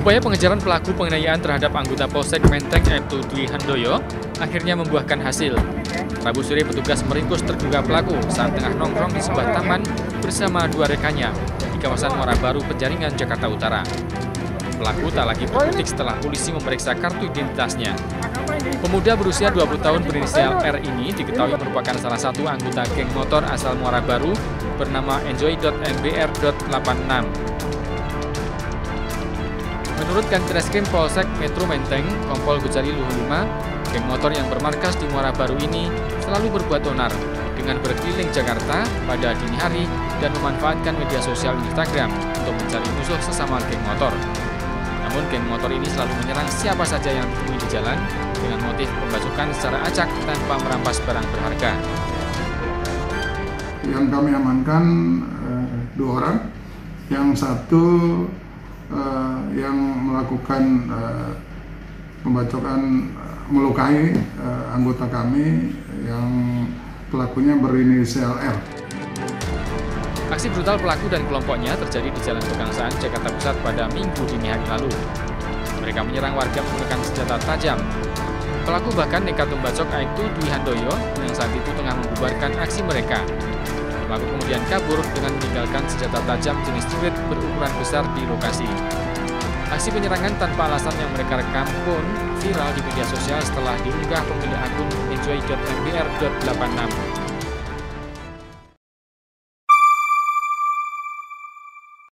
Upaya pengejaran pelaku penganiayaan terhadap anggota Polsek Menteng Aibtu Dwi Handoyo akhirnya membuahkan hasil. Rabu sore petugas meringkus terduga pelaku saat tengah nongkrong di sebuah taman bersama dua rekannya di kawasan Muara Baru, Penjaringan, Jakarta Utara. Pelaku tak lagi berkutik setelah polisi memeriksa kartu identitasnya. Pemuda berusia 20 tahun berinisial R ini diketahui merupakan salah satu anggota geng motor asal Muara Baru bernama enjoy.mbr.86. Menurut Kantreskrim Polsek Metro Menteng, Kompol Gujari Luhu 5, geng motor yang bermarkas di Muara Baru ini selalu berbuat onar dengan berkeliling Jakarta pada dini hari dan memanfaatkan media sosial Instagram untuk mencari musuh sesama geng motor. Namun geng motor ini selalu menyerang siapa saja yang ditemui di jalan dengan motif pembacokan secara acak tanpa merampas barang berharga. Yang kami amankan eh, dua orang, yang satu uh, yang melakukan uh, pembacokan uh, melukai uh, anggota kami yang pelakunya berinisial R. Aksi brutal pelaku dan kelompoknya terjadi di Jalan Pegangsaan, Jakarta Pusat pada minggu dini hari lalu. Mereka menyerang warga menggunakan senjata tajam. Pelaku bahkan nekat membacok Aibtu Dwi Handoyo yang saat itu tengah membubarkan aksi mereka. Pelaku kemudian kabur dengan meninggalkan senjata tajam jenis celurit berukuran besar di lokasi. Aksi penyerangan tanpa alasan yang mereka rekam pun viral di media sosial setelah diunggah pemilik akun enjoy.mbr.86.